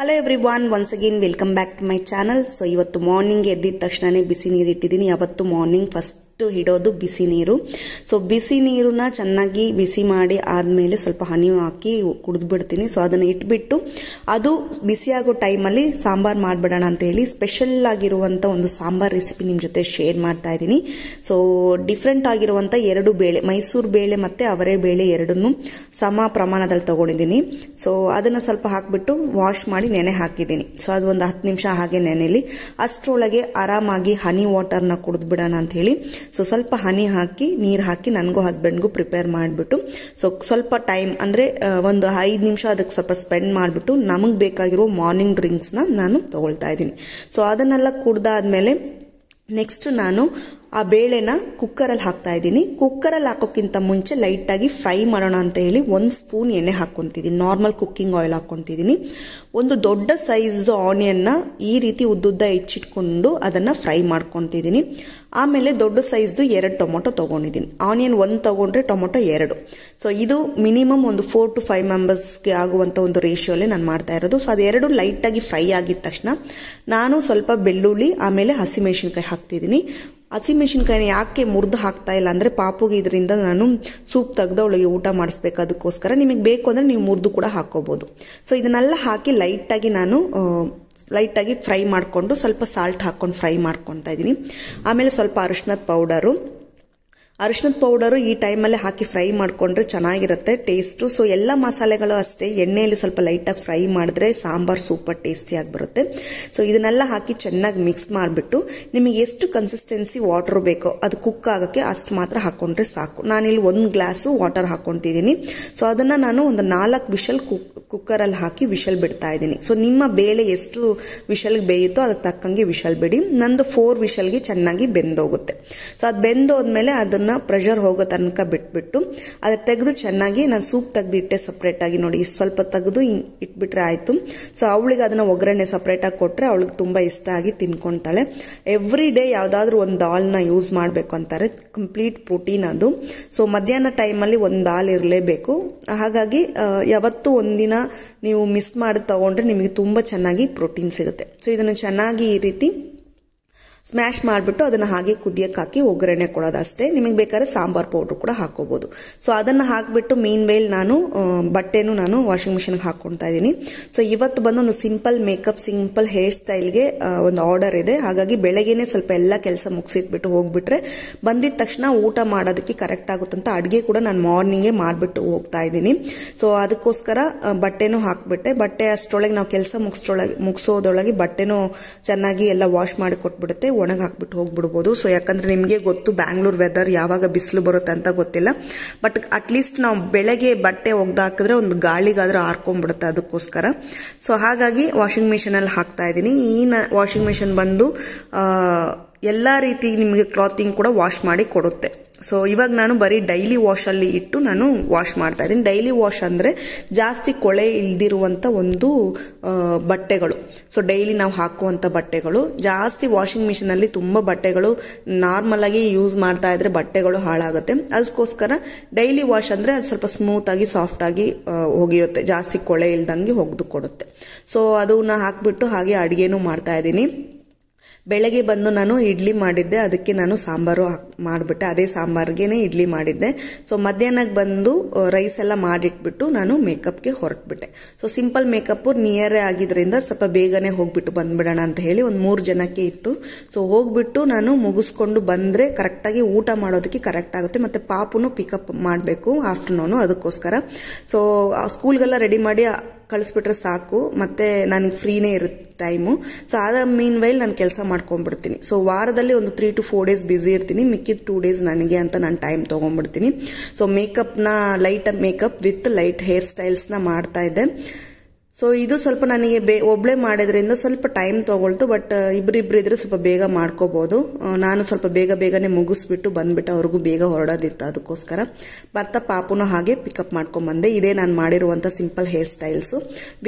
Hello everyone once again welcome back to my channel so ಇವತ್ತು morning ಎದ್ದಿದ ತಕ್ಷಣನೇ ಬಿಸಿ ನೀರು ಇಟ್ಟಿದ್ದೀನಿ ಯಾವತ್ತು ಮಾರ್ನಿಂಗ್ ಫಸ್ಟ್ ಇಡೋದು ಬಿಸಿ ನೀರು. ಸೊ ಬಿಸಿ ನೀರನ್ನ ಚೆನ್ನಾಗಿ ಬಿಸಿ ಮಾಡಿ ಆದಮೇಲೆ ಸ್ವಲ್ಪ ಹನಿ ಹಾಕಿ ಕುಡಿದ್ಬಿಡ್ತೀನಿ. ಸೊ ಅದನ್ನು ಇಟ್ಬಿಟ್ಟು ಅದು ಬಿಸಿಯಾಗೋ ಟೈಮಲ್ಲಿ ಸಾಂಬಾರ್ ಮಾಡಿಬಿಡೋಣ ಅಂತ ಹೇಳಿ ಸ್ಪೆಷಲ್ ಆಗಿರುವಂಥ ಒಂದು ಸಾಂಬಾರ್ ರೆಸಿಪಿ ನಿಮ್ಮ ಜೊತೆ ಶೇರ್ ಮಾಡ್ತಾ ಇದ್ದೀನಿ. ಸೊ ಡಿಫ್ರೆಂಟ್ ಆಗಿರುವಂಥ ಎರಡು ಬೇಳೆ, ಮೈಸೂರು ಬೇಳೆ ಮತ್ತು ಅವರೇ ಬೇಳೆ ಎರಡನ್ನೂ ಸಮ ಪ್ರಮಾಣದಲ್ಲಿ ತಗೊಂಡಿದ್ದೀನಿ. ಸೊ ಅದನ್ನು ಸ್ವಲ್ಪ ಹಾಕಿಬಿಟ್ಟು ವಾಶ್ ಮಾಡಿ ನೆನೆ ಹಾಕಿದ್ದೀನಿ. ಸೊ ಅದು ಒಂದು ಹತ್ತು ನಿಮಿಷ ಹಾಗೆ ನೆನೆಲಿ ಅಷ್ಟರೊಳಗೆ ಆರಾಮಾಗಿ ಹನಿ ವಾಟರ್ನ ಕುಡಿದ್ಬಿಡೋಣ ಅಂಥೇಳಿ ಸೊ ಸ್ವಲ್ಪ ಹನಿ ಹಾಕಿ, ನೀರು ಹಾಕಿ ನನಗೂ ಹಸ್ಬೆಂಡ್ಗೂ ಪ್ರಿಪೇರ್ ಮಾಡಿಬಿಟ್ಟು ಸೊ ಸ್ವಲ್ಪ ಟೈಮ್ ಅಂದರೆ ಒಂದು ಐದು ನಿಮಿಷ ಅದಕ್ಕೆ ಸ್ವಲ್ಪ ಸ್ಪೆಂಡ್ ಮಾಡಿಬಿಟ್ಟು ನಮಗೆ ಬೇಕಾಗಿರೋ ಮಾರ್ನಿಂಗ್ ಡ್ರಿಂಕ್ಸ್ನ ನಾನು ತೊಗೊಳ್ತಾ ಇದ್ದೀನಿ. ಸೊ ಅದನ್ನೆಲ್ಲ ಕುಡ್ದಾದ್ಮೇಲೆ ನೆಕ್ಸ್ಟ್ ನಾನು ಆ ಬೇಳೆನ ಕುಕ್ಕರಲ್ಲಿ ಹಾಕ್ತಾ ಇದ್ದೀನಿ. ಕುಕ್ಕರಲ್ಲಿ ಹಾಕೋಕ್ಕಿಂತ ಮುಂಚೆ ಲೈಟಾಗಿ ಫ್ರೈ ಮಾಡೋಣ ಅಂತ ಹೇಳಿ ಒಂದು ಸ್ಪೂನ್ ಎಣ್ಣೆ ಹಾಕ್ಕೊತಿದ್ದೀನಿ. ನಾರ್ಮಲ್ ಕುಕ್ಕಿಂಗ್ ಆಯಿಲ್ ಹಾಕ್ಕೊತಿದ್ದೀನಿ. ಒಂದು ದೊಡ್ಡ ಸೈಜ್ದು ಆನಿಯನ್ನ ಈ ರೀತಿ ಉದ್ದುದ್ದ ಹೆಚ್ಚಿಟ್ಕೊಂಡು ಅದನ್ನು ಫ್ರೈ ಮಾಡ್ಕೊತಿದ್ದೀನಿ. ಆಮೇಲೆ ದೊಡ್ಡ ಸೈಜ್ದು ಎರಡು ಟೊಮೊಟೊ ತೊಗೊಂಡಿದ್ದೀನಿ. ಆನಿಯನ್ ಒಂದು ತೊಗೊಂಡ್ರೆ ಟೊಮೊಟೊ ಎರಡು. ಸೊ ಇದು ಮಿನಿಮಮ್ ಒಂದು ಫೋರ್ ಟು ಫೈವ್ ಮೆಂಬರ್ಸ್ಗೆ ಆಗುವಂಥ ಒಂದು ರೇಷಿಯೋಲ್ಲಿ ನಾನು ಮಾಡ್ತಾ ಇರೋದು. ಸೊ ಅದೆರಡು ಲೈಟಾಗಿ ಫ್ರೈ ಆಗಿದ ತಕ್ಷಣ ನಾನು ಸ್ವಲ್ಪ ಬೆಳ್ಳುಳ್ಳಿ, ಆಮೇಲೆ ಹಸಿಮೆಣಸಿನ್ಕಾಯಿ ಹಾಕ್ತಿದ್ದೀನಿ. ಹಸಿಮೆಣಸಿನ್ಕಾಯಿನ ಯಾಕೆ ಮುರಿದು ಹಾಕ್ತಾ ಇಲ್ಲ ಅಂದರೆ ಪಾಪುಗೆ ಇದರಿಂದ ನಾನು ಸೂಪ್ ತೆಗೆದು ಅವಳಿಗೆ ಊಟ ಮಾಡಿಸ್ಬೇಕು ಅದಕ್ಕೋಸ್ಕರ. ನಿಮಗೆ ಬೇಕು ಅಂದರೆ ನೀವು ಮುರಿದು ಕೂಡ ಹಾಕೋಬೋದು. ಸೊ ಇದನ್ನೆಲ್ಲ ಹಾಕಿ ಲೈಟಾಗಿ ನಾನು ಲೈಟಾಗಿ ಫ್ರೈ ಮಾಡಿಕೊಂಡು ಸ್ವಲ್ಪ ಸಾಲ್ಟ್ ಹಾಕ್ಕೊಂಡು ಫ್ರೈ ಮಾಡ್ಕೊತಾ ಇದ್ದೀನಿ ಆಮೇಲೆ ಸ್ವಲ್ಪ ಅರಿಶಿನದ ಪೌಡರು ಅರಿಶಿನದ ಪೌಡರು ಈ ಟೈಮಲ್ಲಿ ಹಾಕಿ ಫ್ರೈ ಮಾಡಿಕೊಂಡ್ರೆ ಚೆನ್ನಾಗಿರುತ್ತೆ, ಟೇಸ್ಟು. ಸೊ ಎಲ್ಲ ಮಸಾಲೆಗಳು ಅಷ್ಟೇ. ಎಣ್ಣೆಯಲ್ಲಿ ಸ್ವಲ್ಪ ಲೈಟಾಗಿ ಫ್ರೈ ಮಾಡಿದ್ರೆ ಸಾಂಬಾರು ಸೂಪರ್ ಟೇಸ್ಟಿಯಾಗಿ ಬರುತ್ತೆ ಸೊ ಇದನ್ನೆಲ್ಲ ಹಾಕಿ ಚೆನ್ನಾಗಿ ಮಿಕ್ಸ್ ಮಾಡಿಬಿಟ್ಟು ನಿಮಗೆ ಎಷ್ಟು ಕನ್ಸಿಸ್ಟೆನ್ಸಿ ವಾಟರ್ ಬೇಕೋ ಅದು ಕುಕ್ ಆಗೋಕ್ಕೆ ಅಷ್ಟು ಮಾತ್ರ ಹಾಕ್ಕೊಂಡ್ರೆ ಸಾಕು. ನಾನಿಲ್ಲಿ ಒಂದು ಗ್ಲಾಸು ವಾಟರ್ ಹಾಕ್ಕೊತಿದ್ದೀನಿ ಸೊ ಅದನ್ನು ನಾನು ಒಂದು ನಾಲ್ಕು ವಿಷಲ್ ಕುಕ್ ಕುಕ್ಕರಲ್ಲಿ ಹಾಕಿ ವಿಷಲ್ ಬಿಡ್ತಾ ಇದ್ದೀನಿ. ಸೊ ನಿಮ್ಮ ಬೇಳೆ ಎಷ್ಟು ವಿಷಲ್ಗೆ ಬೇಯುತ್ತೋ ಅದಕ್ಕೆ ತಕ್ಕಂಗೆ ವಿಷಲ್ ಬಿಡಿ. ನಂದು ಫೋರ್ ವಿಷಲ್ಗೆ ಚೆನ್ನಾಗಿ ಬೆಂದೋಗುತ್ತೆ. ಸೊ ಅದು ಬೆಂದೋದ್ಮೇಲೆ ಅದನ್ನು ಪ್ರೆಷರ್ ಹೋಗೋ ತನಕ ಬಿಟ್ಬಿಟ್ಟು ಅದಕ್ಕೆ ತೆಗೆದು ಚೆನ್ನಾಗಿ ನಾನು ಸೂಪ್ ತೆಗೆದಿಟ್ಟೆ ಸಪ್ರೇಟಾಗಿ ನೋಡಿ. ಸ್ವಲ್ಪ ತೆಗೆದು ಇಟ್ಬಿಟ್ರೆ ಆಯಿತು. ಸೊ ಅವಳಿಗೆ ಅದನ್ನು ಒಗ್ಗರಣೆ ಸಪ್ರೇಟಾಗಿ ಕೊಟ್ಟರೆ ಅವಳಿಗೆ ತುಂಬ ಇಷ್ಟ ಆಗಿ ತಿನ್ಕೊತಾಳೆ. ಎವ್ರಿ ಡೇ ಯಾವುದಾದ್ರೂ ಒಂದು ದಾಲ್ನ ಯೂಸ್ ಮಾಡಬೇಕು ಅಂತಾರೆ. ಕಂಪ್ಲೀಟ್ ಪ್ರೋಟೀನ್ ಅದು. ಸೊ ಮಧ್ಯಾಹ್ನ ಟೈಮಲ್ಲಿ ಒಂದು ದಾಲ್ ಇರಲೇಬೇಕು. ಹಾಗಾಗಿ ಯಾವತ್ತೂ ಒಂದಿನ ನೀವು ಮಿಸ್ ಮಾಡಿ ತಗೊಂಡ್ರೆ ನಿಮಗೆ ತುಂಬ ಚೆನ್ನಾಗಿ ಪ್ರೋಟೀನ್ ಸಿಗುತ್ತೆ. ಸೊ ಇದನ್ನು ಚೆನ್ನಾಗಿ ಈ ರೀತಿ ಸ್ಮ್ಯಾಶ್ ಮಾಡಿಬಿಟ್ಟು ಅದನ್ನು ಹಾಗೆ ಕುದಿಯಕ್ಕೆ ಹಾಕಿ ಒಗ್ಗರಣೆ ಕೊಡೋದು ಅಷ್ಟೇ. ನಿಮಗೆ ಬೇಕಾದ್ರೆ ಸಾಂಬಾರ್ ಪೌಡ್ರ್ ಕೂಡ ಹಾಕೋಬೋದು. ಸೊ ಅದನ್ನು ಹಾಕಿಬಿಟ್ಟು ಮೀನ್ ವೇಲ್ ನಾನು ಬಟ್ಟೆನೂ ನಾನು ವಾಷಿಂಗ್ ಮಿಷಿನ್ಗೆ ಹಾಕ್ಕೊತಾ ಇದ್ದೀನಿ. ಸೊ ಇವತ್ತು ಬಂದು ಒಂದು ಸಿಂಪಲ್ ಮೇಕಪ್ ಸಿಂಪಲ್ ಹೇರ್ ಸ್ಟೈಲ್ಗೆ ಒಂದು ಆರ್ಡರ್ ಇದೆ. ಹಾಗಾಗಿ ಬೆಳಗ್ಗೆನೆ ಸ್ವಲ್ಪ ಎಲ್ಲ ಕೆಲಸ ಮುಗಿಸಿಟ್ಬಿಟ್ಟು ಹೋಗ್ಬಿಟ್ರೆ, ಬಂದಿದ ತಕ್ಷಣ ಊಟ ಮಾಡೋದಕ್ಕೆ ಕರೆಕ್ಟ್ ಆಗುತ್ತಂತ ಅಡುಗೆ ಕೂಡ ನಾನು ಮಾರ್ನಿಂಗೇ ಮಾಡಿಬಿಟ್ಟು ಹೋಗ್ತಾ ಇದ್ದೀನಿ. ಸೊ ಅದಕ್ಕೋಸ್ಕರ ಬಟ್ಟೆನೂ ಹಾಕಿಬಿಟ್ಟೆ. ಬಟ್ಟೆ ಅಷ್ಟರೊಳಗೆ ನಾವು ಕೆಲಸ ಮುಗಿಸ್ಟೊಳಗೆ ಮುಗಿಸೋದ್ರೊಳಗೆ ಬಟ್ಟೆನೂ ಚೆನ್ನಾಗಿ ಎಲ್ಲ ವಾಶ್ ಮಾಡಿ ಕೊಟ್ಬಿಡುತ್ತೆ. ಒಣಗಿ ಹಾಕ್ಬಿಟ್ಟು ಹೋಗ್ಬಿಡ್ಬೋದು. ಸೊ ಯಾಕಂದ್ರೆ ನಿಮಗೆ ಗೊತ್ತು ಬ್ಯಾಂಗ್ಳೂರ್ ವೆದರ್ ಯಾವಾಗ ಬಿಸಿಲು ಬರುತ್ತೆ ಅಂತ ಗೊತ್ತಿಲ್ಲ. ಬಟ್ ಅಟ್ಲೀಸ್ಟ್ ನಾವು ಬೆಳಗ್ಗೆ ಬಟ್ಟೆ ಹಾಕಿದ್ರೆ ಒಂದು ಗಾಳಿಗಾದರೂ ಹಾರ್ಕೊಂಡ್ಬಿಡುತ್ತೆ ಅದಕ್ಕೋಸ್ಕರ. ಸೊ ಹಾಗಾಗಿ ವಾಷಿಂಗ್ ಮಿಷಿನಲ್ಲಿ ಹಾಕ್ತಾ ಇದ್ದೀನಿ. ಈ ನ ವಾಷಿಂಗ್ ಮಿಷಿನ್ ಬಂದು ಎಲ್ಲ ರೀತಿ ನಿಮಗೆ ಕ್ಲಾತಿಂಗ್ ಕೂಡ ವಾಶ್ ಮಾಡಿ ಕೊಡುತ್ತೆ. ಸೊ ಇವಾಗ ನಾನು ಬರೀ ಡೈಲಿ ವಾಶಲ್ಲಿ ಇಟ್ಟು ನಾನು ವಾಶ್ ಮಾಡ್ತಾ ಇದ್ದೀನಿ. ಡೈಲಿ ವಾಶ್ ಅಂದರೆ ಜಾಸ್ತಿ ಕೊಳೆ ಇಳ್ದಿರುವಂಥ ಒಂದು ಬಟ್ಟೆಗಳು. ಸೊ ಡೈಲಿ ನಾವು ಹಾಕುವಂಥ ಬಟ್ಟೆಗಳು. ಜಾಸ್ತಿ ವಾಷಿಂಗ್ ಮಿಷಿನಲ್ಲಿ ತುಂಬ ಬಟ್ಟೆಗಳು ನಾರ್ಮಲಾಗಿ ಯೂಸ್ ಮಾಡ್ತಾ ಇದ್ರೆ ಬಟ್ಟೆಗಳು ಹಾಳಾಗುತ್ತೆ. ಅದಕ್ಕೋಸ್ಕರ ಡೈಲಿ ವಾಶ್ ಅಂದರೆ ಅದು ಸ್ವಲ್ಪ ಸ್ಮೂತಾಗಿ ಸಾಫ್ಟಾಗಿ ಒಗೆಯುತ್ತೆ ಜಾಸ್ತಿ ಕೊಳೆ ಇಲ್ದಂಗೆ ಒಗೆದು ಕೊಡುತ್ತೆ. ಸೊ ಅದನ್ನ ಹಾಕ್ಬಿಟ್ಟು ಹಾಗೆ ಅಡುಗೆನೂ ಮಾಡ್ತಾ ಇದ್ದೀನಿ. ಬೆಳಗ್ಗೆ ಬಂದು ನಾನು ಇಡ್ಲಿ ಮಾಡಿದ್ದೆ, ಅದಕ್ಕೆ ನಾನು ಸಾಂಬಾರು ಮಾಡಿಬಿಟ್ಟೆ. ಅದೇ ಸಾಂಬಾರ್ಗೆ ಇಡ್ಲಿ ಮಾಡಿದ್ದೆ. ಸೊ ಮಧ್ಯಾಹ್ನಕ್ಕೆ ಬಂದು ರೈಸ್ ಎಲ್ಲ ಮಾಡಿಟ್ಬಿಟ್ಟು ನಾನು ಮೇಕಪ್ಗೆ ಹೊರಟ್ಬಿಟ್ಟೆ. ಸೊ ಸಿಂಪಲ್ ಮೇಕಪ್ಪು ನಿಯರೇ ಆಗಿದ್ದರಿಂದ ಸ್ವಲ್ಪ ಬೇಗನೆ ಹೋಗ್ಬಿಟ್ಟು ಬಂದ್ಬಿಡೋಣ ಅಂತ ಹೇಳಿ ಒಂದು ಮೂರು ಜನಕ್ಕೆ ಇತ್ತು. ಸೊ ಹೋಗ್ಬಿಟ್ಟು ನಾನು ಮುಗಿಸ್ಕೊಂಡು ಬಂದರೆ ಕರೆಕ್ಟಾಗಿ ಊಟ ಮಾಡೋದಕ್ಕೆ ಕರೆಕ್ಟ್ ಆಗುತ್ತೆ. ಮತ್ತು ಪಾಪುನು ಪಿಕಪ್ ಮಾಡಬೇಕು ಆಫ್ಟರ್ನೂನು ಅದಕ್ಕೋಸ್ಕರ. ಸೊ ಸ್ಕೂಲ್ಗೆಲ್ಲ ರೆಡಿ ಮಾಡಿ ಕಳಿಸ್ಬಿಟ್ರೆ ಸಾಕು. ಮತ್ತು ನನಗೆ ಫ್ರೀನೇ ಇರುತ್ತೆ ಟೈಮು ಸೊ ಅದ ಮೀನ್ ವೈಲ್ ನಾನು ಕೆಲಸ ಮಾಡ್ಕೊಂಡ್ಬಿಡ್ತೀನಿ. ಸೊ ವಾರದಲ್ಲಿ ಒಂದು three two four days busy ಇರ್ತೀನಿ. ಮಿಕ್ಕಿದ ಟೂ ಡೇಸ್ ನನಗೆ ಅಂತ ನಾನು ಟೈಮ್ ತೊಗೊಂಡ್ಬಿಡ್ತೀನಿ. So ಮೇಕಪ್ನ light makeup with light hair ಸ್ಟೈಲ್ಸ್ನ ಮಾಡ್ತಾ ಇದ್ದೆ. ಸೊ ಇದು ಸ್ವಲ್ಪ ನನಗೆ ಬೇ ಒಬ್ಬಳೇ ಮಾಡೋದ್ರಿಂದ ಸ್ವಲ್ಪ ಟೈಮ್ ತೊಗೊಳ್ತು ಬಟ್ ಇಬ್ಬರಿಬ್ರು ಇದ್ರೆ ಸ್ವಲ್ಪ ಬೇಗ ಮಾಡ್ಕೋಬೋದು. ನಾನು ಸ್ವಲ್ಪ ಬೇಗ ಬೇಗನೆ ಮುಗಿಸ್ಬಿಟ್ಟು ಬಂದ್ಬಿಟ್ಟು ಅವ್ರಿಗೂ ಬೇಗ ಹೊರಡೋದಿತ್ತು ಅದಕ್ಕೋಸ್ಕರ. ಬರ್ತಾ ಪಾಪುನೂ ಹಾಗೆ ಪಿಕಪ್ ಮಾಡ್ಕೊಂಬಂದೆ ಇದೇ ನಾನು ಮಾಡಿರುವಂಥ simple hair styles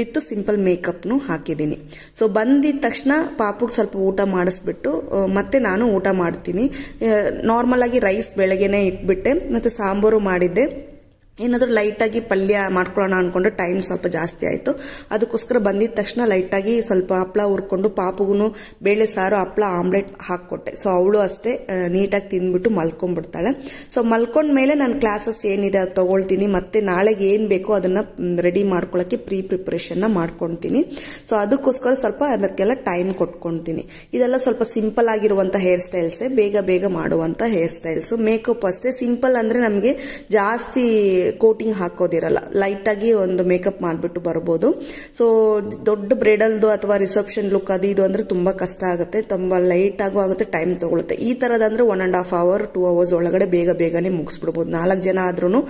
with simple ಮೇಕಪ್ನು ಹಾಕಿದ್ದೀನಿ. ಸೊ ಬಂದಿದ ತಕ್ಷಣ ಪಾಪುಗೆ ಸ್ವಲ್ಪ ಊಟ ಮಾಡಿಸ್ಬಿಟ್ಟು ಮತ್ತೆ ನಾನು ಊಟ ಮಾಡ್ತೀನಿ. ನಾರ್ಮಲಾಗಿ ರೈಸ್ ಬೆಳಗ್ಗೆನೇ ಇಟ್ಬಿಟ್ಟೆ, ಮತ್ತು ಸಾಂಬಾರು ಮಾಡಿದ್ದೆ. ಏನಾದರೂ ಲೈಟಾಗಿ ಪಲ್ಯ ಮಾಡ್ಕೊಳ್ಳೋಣ ಅಂದ್ಕೊಂಡು ಟೈಮ್ ಸ್ವಲ್ಪ ಜಾಸ್ತಿ ಆಯಿತು. ಅದಕ್ಕೋಸ್ಕರ ಬಂದಿದ್ದ ತಕ್ಷಣ ಲೈಟಾಗಿ ಸ್ವಲ್ಪ ಹಪ್ಪಳ ಹುರ್ಕೊಂಡು ಪಾಪುಗೂ ಬೇಳೆ ಸಾರು ಹಪ್ಪಳ ಆಮ್ಲೆಟ್ ಹಾಕ್ಕೊಟ್ಟೆ. ಸೊ ಅವಳು ಅಷ್ಟೇ ನೀಟಾಗಿ ತಿಂದ್ಬಿಟ್ಟು ಮಲ್ಕೊಂಡ್ಬಿಡ್ತಾಳೆ ಸೊ ಮಲ್ಕೊಂಡ್ಮೇಲೆ ನಾನು ಕ್ಲಾಸಸ್ ಏನಿದೆ ಅದು ತೊಗೊಳ್ತೀನಿ. ಮತ್ತು ನಾಳೆಗೆ ಏನು ಬೇಕೋ ಅದನ್ನು ರೆಡಿ ಮಾಡ್ಕೊಳ್ಳೋಕ್ಕೆ ಪ್ರೀ ಪ್ರಿಪ್ರೇಷನ್ನ ಮಾಡ್ಕೊತೀನಿ. ಸೊ ಅದಕ್ಕೋಸ್ಕರ ಸ್ವಲ್ಪ ಅದಕ್ಕೆಲ್ಲ ಟೈಮ್ ಕೊಟ್ಕೊತೀನಿ. ಇದೆಲ್ಲ ಸ್ವಲ್ಪ ಸಿಂಪಲ್ ಆಗಿರುವಂಥ ಹೇರ್ ಸ್ಟೈಲ್ಸೇ ಬೇಗ ಬೇಗ ಮಾಡುವಂಥ ಹೇರ್ ಸ್ಟೈಲ್ಸು ಮೇಕಪ್ ಅಷ್ಟೇ. ಸಿಂಪಲ್ ಅಂದರೆ ನಮಗೆ ಜಾಸ್ತಿ ಕೋಟಿಂಗ್ ಹಾಕೋದಿರಲ್ಲ. ಲೈಟಾಗಿ ಒಂದು ಮೇಕಪ್ ಮಾಡಿಬಿಟ್ಟು ಬರ್ಬೋದು. ಸೊ ದೊಡ್ಡ ಬ್ರೈಡಲ್ದು ಅಥವಾ ರಿಸೆಪ್ಷನ್ ಲುಕ್ ಅದು ಇದು ಅಂದರೆ ತುಂಬ ಕಷ್ಟ ಆಗುತ್ತೆ. ತುಂಬ ಲೈಟಾಗೂ ಆಗುತ್ತೆ ಟೈಮ್ ತೊಗೊಳುತ್ತೆ. ಈ ಥರದಂದರೆ one and half hour two hours ಒಳಗಡೆ ಬೇಗ ಬೇಗನೆ ಮುಗಿಸ್ಬಿಡ್ಬೋದು. ನಾಲ್ಕು ಜನ ಆದ್ರೂ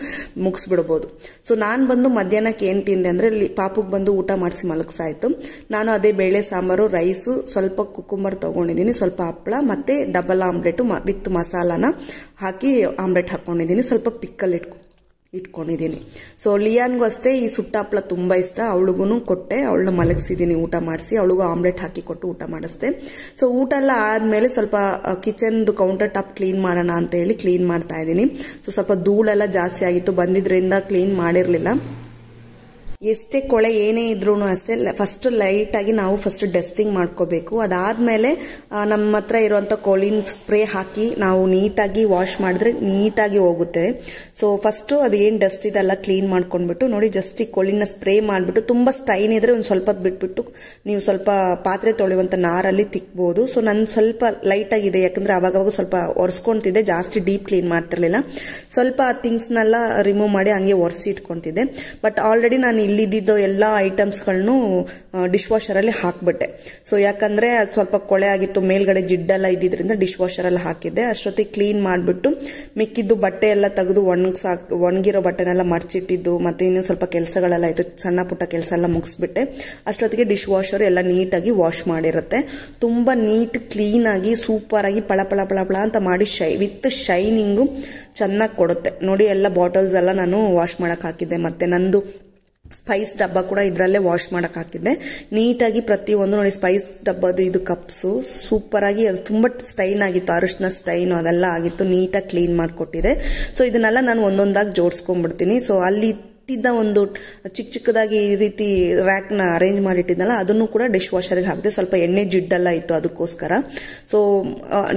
ಮುಗಿಸ್ಬಿಡ್ಬೋದು. ಸೊ ನಾನು ಬಂದು ಮಧ್ಯಾಹ್ನಕ್ಕೆ ಏನು ತಿಂದೆ ಅಂದರೆ ಪಾಪುಗೆ ಬಂದು ಊಟ ಮಾಡಿಸಿ ಮಲಗಿಸಾಯಿತು. ನಾನು ಅದೇ ಬೇಳೆ, ಸಾಂಬಾರು ರೈಸು ಸ್ವಲ್ಪ ಕುಕ್ಕುಂಬರ್ ತೊಗೊಂಡಿದ್ದೀನಿ ಸ್ವಲ್ಪ ಹಪ್ಪಳ ಮತ್ತು ಡಬಲ್ ಆಮ್ಲೆಟು ವಿತ್ ಮಸಾಲಾನ ಹಾಕಿ ಆಮ್ಲೆಟ್ ಹಾಕ್ಕೊಂಡಿದ್ದೀನಿ ಸ್ವಲ್ಪ ಪಿಕ್ಕಲ್ ಇಟ್ಕೊ ಇಟ್ಕೊಂಡಿದ್ದೀನಿ. ಸೊ ಲಿಯಾನ್ಗೂ ಅಷ್ಟೇ ಈ ಸುಟ್ಟ ಹಪ್ಪಳ ತುಂಬ ಇಷ್ಟ. ಅವಳಿಗೂ ಕೊಟ್ಟೆ. ಅವಳನ್ನ ಮಲಗಿಸಿದ್ದೀನಿ, ಊಟ ಮಾಡಿಸಿ. ಅವಳಿಗೂ ಆಮ್ಲೆಟ್ ಹಾಕಿ ಕೊಟ್ಟು ಊಟ ಮಾಡಿಸ್ದೆ. ಸೊ ಊಟ ಎಲ್ಲ ಆದಮೇಲೆ ಸ್ವಲ್ಪ ಕಿಚನ್ದು ಕೌಂಟರ್ ಟಾಪ್ ಕ್ಲೀನ್ ಮಾಡೋಣ ಅಂತ ಹೇಳಿ ಕ್ಲೀನ್ ಮಾಡ್ತಾ ಇದ್ದೀನಿ. ಸೊ ಸ್ವಲ್ಪ ಧೂಳೆಲ್ಲ ಜಾಸ್ತಿ ಆಗಿತ್ತು. ಬಂದಿದ್ದರಿಂದ ಕ್ಲೀನ್ ಮಾಡಿರಲಿಲ್ಲ. ಎಷ್ಟೇ ಕೊಳೆ ಏನೇ ಇದ್ರೂ ಅಷ್ಟೇ ಫಸ್ಟ್ ಲೈಟಾಗಿ ನಾವು ಫಸ್ಟ್ ಡಸ್ಟಿಂಗ್ ಮಾಡ್ಕೋಬೇಕು. ಅದಾದಮೇಲೆ ನಮ್ಮ ಹತ್ರ ಇರುವಂಥ ಕೋಲಿನ್ ಸ್ಪ್ರೇ ಹಾಕಿ ನಾವು ನೀಟಾಗಿ ವಾಶ್ ಮಾಡಿದ್ರೆ ನೀಟಾಗಿ ಹೋಗುತ್ತೆ. ಸೊ ಫಸ್ಟು ಅದು ಏನು ಡಸ್ಟ್ ಇದೆಲ್ಲ ಕ್ಲೀನ್ ಮಾಡ್ಕೊಂಡ್ಬಿಟ್ಟು, ನೋಡಿ ಜಸ್ಟ್ ಈ ಕೋಳಿನ ಸ್ಪ್ರೇ ಮಾಡಿಬಿಟ್ಟು, ತುಂಬ ಸ್ಟೈನ್ ಇದ್ರೆ ಒಂದು ಸ್ವಲ್ಪ ಬಿಟ್ಬಿಟ್ಟು ನೀವು ಸ್ವಲ್ಪ ಪಾತ್ರೆ ತೊಳೆಯುವಂಥ ನಾರಲ್ಲಿ ತಿಕ್ಬೋದು. ಸೊ ನಾನು ಸ್ವಲ್ಪ ಲೈಟಾಗಿದೆ ಯಾಕಂದರೆ ಅವಾಗವಾಗ ಸ್ವಲ್ಪ ಒರೆಸ್ಕೊತಿದ್ದೆ, ಜಾಸ್ತಿ ಡೀಪ್ ಕ್ಲೀನ್ ಮಾಡ್ತಿರ್ಲಿಲ್ಲ. ಸ್ವಲ್ಪ ಥಿಂಗ್ಸ್ನೆಲ್ಲ ರಿಮೂವ್ ಮಾಡಿ ಹಂಗೆ ಒರೆಸಿ ಇಟ್ಕೊತಿದ್ದೆ. ಬಟ್ ಆಲ್ರೆಡಿ ನಾನು ಇಲ್ಲಿದ್ದಿದ್ದು ಎಲ್ಲ ಐಟಮ್ಸ್ಗಳನ್ನು ಡಿಶ್ ವಾಷರಲ್ಲಿ ಹಾಕ್ಬಿಟ್ಟೆ. ಸೊ ಯಾಕಂದರೆ ಅದು ಸ್ವಲ್ಪ ಕೊಳೆ ಆಗಿತ್ತು, ಮೇಲ್ಗಡೆ ಜಿಡ್ಡೆಲ್ಲ ಇದ್ದಿದ್ದರಿಂದ ಡಿಶ್ ವಾಷರಲ್ಲಿ ಹಾಕಿದ್ದೆ. ಅಷ್ಟೊತ್ತಿಗೆ ಕ್ಲೀನ್ ಮಾಡಿಬಿಟ್ಟು ಮಿಕ್ಕಿದ್ದು ಬಟ್ಟೆ ಎಲ್ಲ ತೆಗೆದು ಒಣಗ್ಸಾಕ್ ಒಣಗಿರೋ ಬಟ್ಟೆನೆಲ್ಲ ಮರ್ಚಿಟ್ಟಿದ್ದು, ಮತ್ತು ಇನ್ನೂ ಸ್ವಲ್ಪ ಕೆಲಸಗಳೆಲ್ಲ ಆಯಿತು, ಸಣ್ಣ ಪುಟ್ಟ ಕೆಲಸ ಎಲ್ಲ ಮುಗಿಸ್ಬಿಟ್ಟೆ. ಅಷ್ಟೊತ್ತಿಗೆ ಡಿಶ್ ವಾಷರ್ ಎಲ್ಲ ನೀಟಾಗಿ ವಾಶ್ ಮಾಡಿರುತ್ತೆ. ತುಂಬ ನೀಟ್ ಕ್ಲೀನಾಗಿ ಸೂಪರಾಗಿ ಪಳ ಪಳ ಪಳ ಪಳ ಅಂತ ಮಾಡಿ ಶೈ, ವಿತ್ ಶೈನಿಂಗು ಚೆನ್ನಾಗಿ ಕೊಡುತ್ತೆ. ನೋಡಿ, ಎಲ್ಲ ಬಾಟಲ್ಸ್ ಎಲ್ಲ ನಾನು ವಾಶ್ ಮಾಡೋಕ್ಕೆ ಹಾಕಿದ್ದೆ. ಮತ್ತು ನಂದು ಸ್ಪೈಸ್ ಡಬ್ಬ ಕೂಡ ಇದರಲ್ಲೇ ವಾಶ್ ಮಾಡೋಕೆ ಹಾಕಿದ್ದೆ. ನೀಟಾಗಿ ಪ್ರತಿಯೊಂದು ನೋಡಿ ಸ್ಪೈಸ್ ಡಬ್ಬದು ಇದು ಕಪ್ಸು ಸೂಪರಾಗಿ ಅದು ತುಂಬ ಸ್ಟೈನ್ ಆಗಿತ್ತು, ಅರಿಶಿನ ಸ್ಟೈನು ಅದೆಲ್ಲ ಆಗಿತ್ತು, ನೀಟಾಗಿ ಕ್ಲೀನ್ ಮಾಡಿಕೊಟ್ಟಿದೆ. ಸೊ ಇದನ್ನೆಲ್ಲ ನಾನು ಒಂದೊಂದಾಗಿ ಜೋಡಿಸ್ಕೊಂಡ್ಬಿಡ್ತೀನಿ. ಸೊ ಅಲ್ಲಿ ಇಟ್ಟಿದ್ದ ಒಂದು ಚಿಕ್ಕ ಚಿಕ್ಕದಾಗಿ ಈ ರೀತಿ ರ್ಯಾಕ್ನ ಅರೇಂಜ್ ಮಾಡಿಟ್ಟಿದ್ನಲ್ಲ, ಅದನ್ನು ಕೂಡ ಡಿಶ್ ವಾಷರ್ಗೆ ಹಾಕಿದೆ ಸ್ವಲ್ಪ ಎಣ್ಣೆ ಜಿಡ್ಡೆಲ್ಲ ಇತ್ತು ಅದಕ್ಕೋಸ್ಕರ. ಸೊ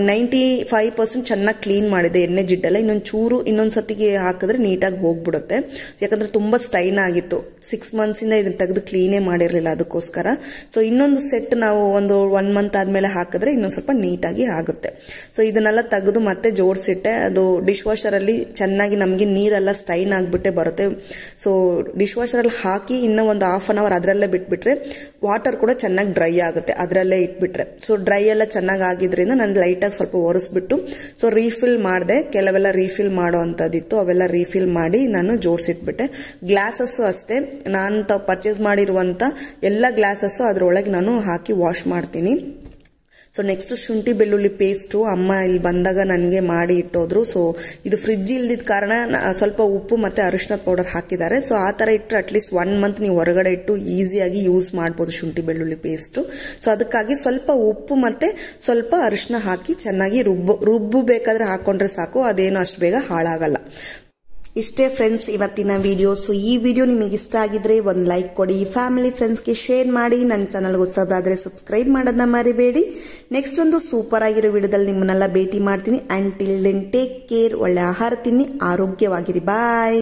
ನೈಂಟಿ ಫೈವ್ ಪರ್ಸೆಂಟ್ ಚೆನ್ನಾಗಿ ಕ್ಲೀನ್ ಮಾಡಿದೆ ಎಣ್ಣೆ ಜಿಡ್ಡೆಲ್ಲ. ಇನ್ನೊಂದು ಚೂರು, ಇನ್ನೊಂದು ಸತಿಗೆ ಹಾಕಿದ್ರೆ ನೀಟಾಗಿ ಹೋಗ್ಬಿಡುತ್ತೆ. ಯಾಕಂದರೆ ತುಂಬ ಸ್ಟೈನ್ ಆಗಿತ್ತು. ಸಿಕ್ಸ್ ಮಂತ್ಸಿಂದ ಇದನ್ನು ತೆಗೆದು ಕ್ಲೀನೇ ಮಾಡಿರಲಿಲ್ಲ ಅದಕ್ಕೋಸ್ಕರ. ಸೊ ಇನ್ನೊಂದು ಸೆಟ್ ನಾವು ಒಂದು ಒನ್ ಮಂತ್ ಆದಮೇಲೆ ಹಾಕಿದ್ರೆ ಇನ್ನೊಂದು ಸ್ವಲ್ಪ ನೀಟಾಗಿ ಆಗುತ್ತೆ. ಸೊ ಇದನ್ನೆಲ್ಲ ತೆಗೆದು ಮತ್ತೆ ಜೋಡಿಸಿಟ್ಟೆ. ಅದು ಡಿಶ್ ವಾಷರಲ್ಲಿ ಚೆನ್ನಾಗಿ ನಮಗೆ ನೀರೆಲ್ಲ ಸ್ಟೈನ್ ಆಗಿಬಿಟ್ಟೆ ಬರುತ್ತೆ. ಸೊ ಡಿಶ್ ವಾಷರಲ್ಲಿ ಹಾಕಿ ಇನ್ನೂ ಒಂದು ಹಾಫ್ ಆನ್ ಅವರ್ ಅದರಲ್ಲೇ ಬಿಟ್ಬಿಟ್ರೆ ವಾಟರ್ ಕೂಡ ಚೆನ್ನಾಗಿ ಡ್ರೈ ಆಗುತ್ತೆ, ಅದರಲ್ಲೇ ಇಟ್ಬಿಟ್ರೆ. ಸೊ ಡ್ರೈ ಎಲ್ಲ ಚೆನ್ನಾಗಿ ಆಗಿದ್ರಿಂದ ನಾನು ಲೈಟಾಗಿ ಸ್ವಲ್ಪ ಒರೆಸ್ಬಿಟ್ಟು ಸೊ ರೀಫಿಲ್ ಮಾಡಿದೆ. ಕೆಲವೆಲ್ಲ ರೀಫಿಲ್ ಮಾಡೋ ಅಂಥದ್ದಿತ್ತು ಅವೆಲ್ಲ ರೀಫಿಲ್ ಮಾಡಿ ನಾನು ಜೋಡಿಸಿಟ್ಬಿಟ್ಟೆ ಗ್ಲಾಸಸ್ಸು ಅಷ್ಟೇ. ನಾನು ತಾವು ಪರ್ಚೇಸ್ ಮಾಡಿರುವಂಥ ಎಲ್ಲ ಗ್ಲಾಸಸ್ಸು ಅದರೊಳಗೆ ನಾನು ಹಾಕಿ ವಾಶ್ ಮಾಡ್ತೀನಿ. ಸೊ ನೆಕ್ಸ್ಟ್ ಶುಂಠಿ ಬೆಳ್ಳುಳ್ಳಿ ಪೇಸ್ಟು ಅಮ್ಮ ಇಲ್ಲಿ ಬಂದಾಗ ನನಗೆ ಮಾಡಿ ಇಟ್ಟೋದ್ರು. ಸೊ ಇದು ಫ್ರಿಜ್ ಇಲ್ದಿದ್ದ ಕಾರಣ ಸ್ವಲ್ಪ ಉಪ್ಪು ಮತ್ತು ಅರಿಶಿನ ಪೌಡರ್ ಹಾಕಿದ್ದಾರೆ. ಸೊ ಆ ಥರ ಇಟ್ಟರೆ ಅಟ್ಲೀಸ್ಟ್ ಒನ್ ಮಂತ್ ನೀವು ಹೊರಗಡೆ ಇಟ್ಟು ಈಸಿಯಾಗಿ ಯೂಸ್ ಮಾಡ್ಬೋದು ಶುಂಠಿ ಬೆಳ್ಳುಳ್ಳಿ ಪೇಸ್ಟು ಸೊ ಅದಕ್ಕಾಗಿ ಸ್ವಲ್ಪ ಉಪ್ಪು ಮತ್ತು ಸ್ವಲ್ಪ ಅರಿಶಿನ ಹಾಕಿ ಚೆನ್ನಾಗಿ ರುಬ್ಬು ರುಬ್ಬು ಬೇಕಾದರೆ ಹಾಕ್ಕೊಂಡ್ರೆ ಸಾಕು. ಅದೇನು ಅಷ್ಟು ಬೇಗ ಹಾಳಾಗಲ್ಲ. ಇಷ್ಟೇ ಫ್ರೆಂಡ್ಸ್ ಇವತ್ತಿನ ವಿಡಿಯೋ ಸೊ ಈ ವಿಡಿಯೋ ನಿಮಗೆ ಇಷ್ಟ ಆಗಿದ್ರೆ ಒಂದು ಲೈಕ್ ಕೊಡಿ. ಫ್ಯಾಮಿಲಿ ಫ್ರೆಂಡ್ಸ್ಗೆ ಶೇರ್ ಮಾಡಿ. ನನ್ನ ಚಾನಲ್ಗೆ ಹೊಸಬರಾದರೆ ಸಬ್ಸ್ಕ್ರೈಬ್ ಮಾಡೋದನ್ನ ಮರಿಬೇಡಿ. ನೆಕ್ಸ್ಟ್ ಒಂದು ಸೂಪರ್ ಆಗಿರೋ ವಿಡಿಯೋದಲ್ಲಿ ನಿಮ್ಮನ್ನೆಲ್ಲ ಭೇಟಿ ಮಾಡ್ತೀನಿ. And till then take care ಒಳ್ಳೆ ಆಹಾರ ತಿನ್ನಿ. ಆರೋಗ್ಯವಾಗಿರಿ. ಬಾಯ್